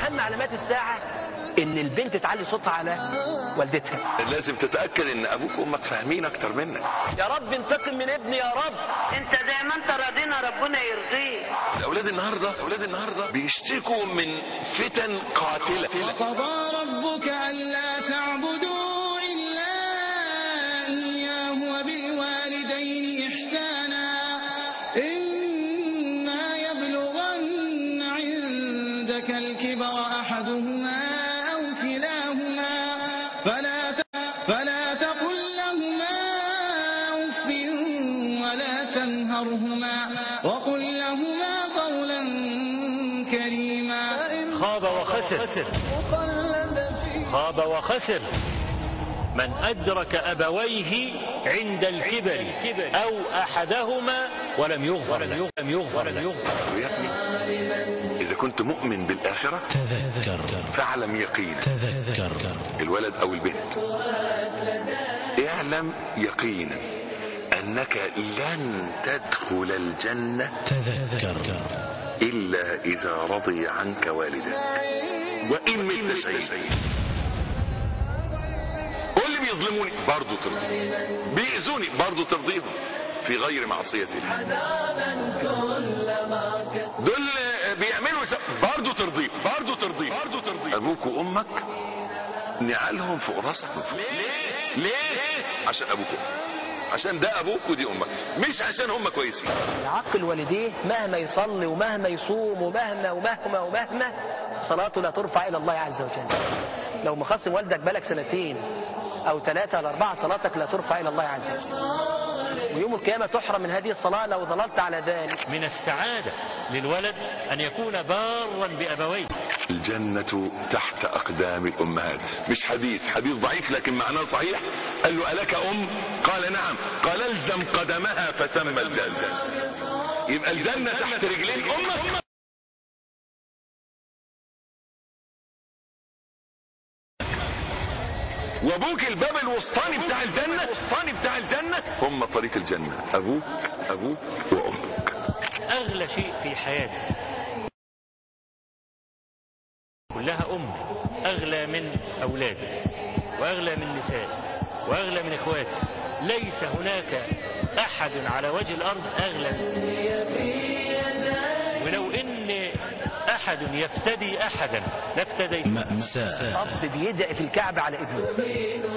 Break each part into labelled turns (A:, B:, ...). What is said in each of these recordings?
A: اهم علامات الساعة إن البنت تعلي صوتها على والدتها.
B: لازم تتأكد إن أبوك وأمك فاهمين أكتر منك.
A: يا رب انتقم من ابني يا رب.
C: أنت زي ما أنت راضينا ربنا يرضيك.
B: أولاد النهارده أولاد النهارده بيشتكوا من فتن قاتلة.
D: وقضى ربك ألا تعبدوا عندك الكبر أحدهما أو كلاهما فلا فلا تقل لهما أف ولا تنهرهما وقل لهما قولا كريما.
E: خاب وخسر. خاب وخسر. من أدرك أبويه عند الكبر أو أحدهما ولم يغفر له.
B: كنت مؤمن بالآخرة
F: تذكر.
B: فاعلم يقينا.
F: تذكر.
B: الولد أو البنت. اعلم يقينا أنك لن تدخل الجنة
F: تذكر.
B: إلا إذا رضي عنك والدك. وإن مت شهيدا واللي بيظلموني برضه ترضيهم بيأذوني برضه ترضيهم. في غير معصية الله دول بيعملوا س- برضه ترضيهم برضه ترضيهم برضه ترضيهم أبوك وأمك نعالهم فوق راسك ليه؟ ليه؟ عشان أبوك. وامك عشان ده أبوك ودي أمك مش عشان هم كويسين.
A: يعقل والديه مهما يصلي ومهما يصوم ومهما ومهما ومهما صلاته لا ترفع إلى الله عز وجل. لو مخصم والدك بالك سنتين أو ثلاثة أو أربعة صلاتك لا ترفع إلى الله عز وجل. ويوم القيامة تحرم من هذه الصلاة لو ضللت على ذلك.
E: من السعادة للولد أن يكون بارا بأبويه.
B: الجنة تحت أقدام الأمهات. مش حديث حديث ضعيف لكن معناه صحيح. قال له ألك أم؟ قال نعم. قال الزم قدمها فثم الجنة. يبقى الجنة تحت رجلين أمك. وابوك الباب الوسطاني بتاع الجنة. الوسطاني بتاع الجنة. هم طريق الجنة. أبوك أبوك وأمك.
E: أغلى شيء في حياتي. كلها أم. أغلى من أولادي. وأغلى من نسائي. وأغلى من إخواتي. ليس هناك أحد على وجه الأرض أغلى مني. أحد يفتدي أحدا. لافتديت
F: مأساة
A: اب بيدعي في الكعبة على ابنه.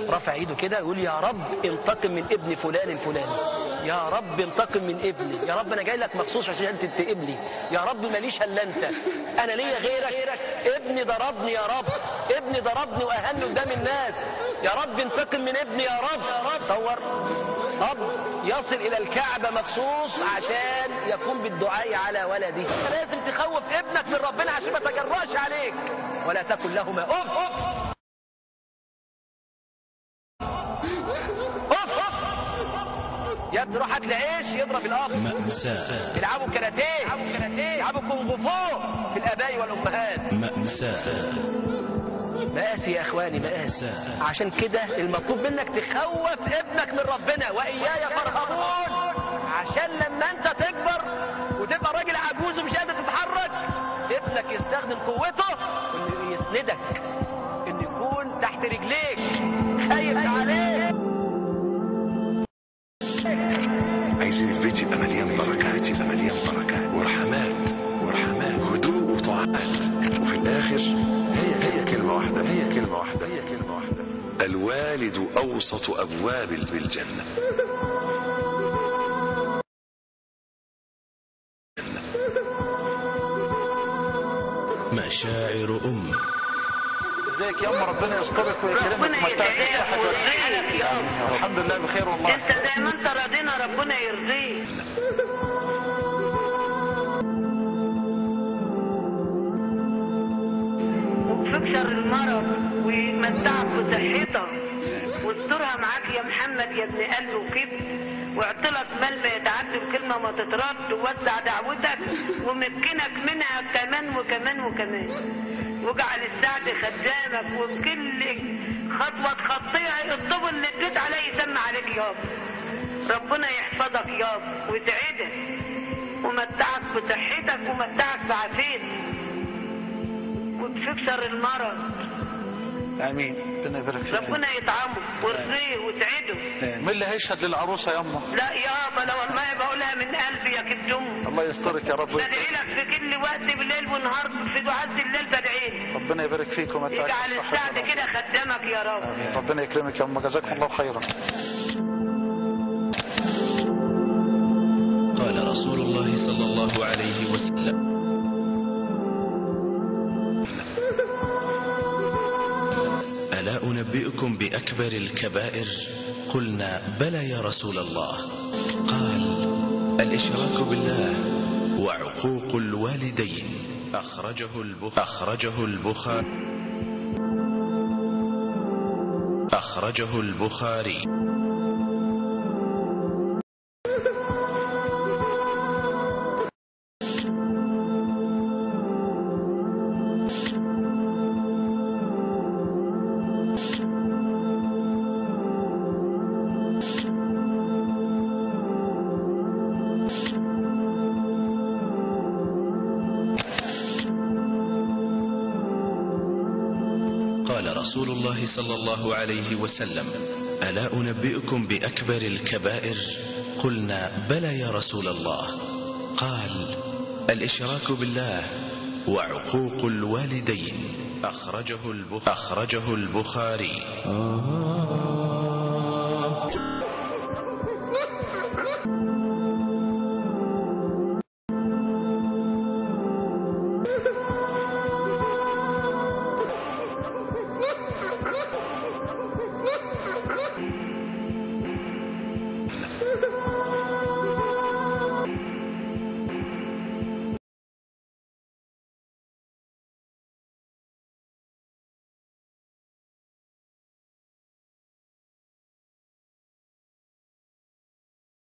A: رفع ايده كده يقول يا رب انتقم من ابن فلان الفلاني. يا رب انتقم من ابني. يا رب أنا جاي لك مخصوص عشان تنتقم لي يا رب ماليش إلا أنت. أنا ليا غيرك. ابني ضربني يا رب. ابني ضربني واهني قدام الناس. يا رب انتقم من ابني يا رب. تصور اب يصل إلى الكعبة مخصوص عشان يقوم بالدعاء على ولده. لازم تخوف ابنك من ربنا عشان ما تجرأش عليك. ولا تكن لهما أف اف يا ابني روح هات عيش يضرب الاب
F: مأساة.
A: يلعبوا كاراتيه. يلعبوا كونغ فو في الآباء والأمهات.
F: مأساة.
A: مآسي يا إخواني مآسي.
F: مأساة.
A: عشان كده المطلوب منك تخوف ابنك من ربنا وإياي فارهبون عشان لما أنت تكبر وتبقى راجل عجوز ومش قادر تتحرك ابنك يستخدم قوته إنه يسندك إنه يكون تحت رجليك.
B: عايزين البيت يبقى مليان بركات. يبقى مليان بركات. ورحمات. ورحمات. هدوء وطاعات. وفي الآخر هي هي كلمة واحدة. هي كلمة واحدة. هي كلمة واحدة. الوالد أوسط أبواب الجنه
F: مشاعر أم
G: ازيك يا ام ربنا يسترك ويكرمك.
C: ربنا يدعيك ويرضيك يابا
G: الحمد لله بخير والله.
C: أنت زي ما أنت راضينا ربنا يرضيك وفك شر المرض ويمتعك بصحتك واسترها معاك يا محمد يا ابن قلب وكبد واعطلك مال ما يتعدى بكلمة ما تترد. ووسع دعوتك ومكنك منها كمان وكمان وكمان. واجعل السعد خدامك وبكل خطوة تخطيها الطب اللي اديت عليه يسمى عليك يابا ربنا يحفظك يابا ويسعدك ومتعك بصحتك ومتعك بعافيتك. وبتكسر المرض.
G: آمين. ربنا يبارك فيك.
C: ربنا يطعمه ويرضيه ويسعده.
G: مين اللي هيشهد للعروسة يا أمه؟
C: لا يابا لو والله بقولها من قلبي يا كبدم
G: الله يسترك يا رب.
C: بدعي لك في كل وقت بالليل ونهار في دعاء الليل بدعي.
G: ربنا يبارك فيك ومتعك
C: اجعل السعد. كده خدامك يا رب.
G: آمين. ربنا يكرمك يا امه جزاكم الله خيرا.
F: قال رسول الله صلى الله عليه وسلم أنبئكم بأكبر الكبائر؟ قلنا بلى يا رسول الله. قال الإشراك بالله وعقوق الوالدين. أخرجه البخاري أخرجه البخاري. أخرجه البخاري. رسول الله صلى الله عليه وسلم ألا أنبئكم بأكبر الكبائر؟ قلنا بلى يا رسول الله. قال الإشراك بالله وعقوق الوالدين. أخرجه, البخ... أخرجه البخاري.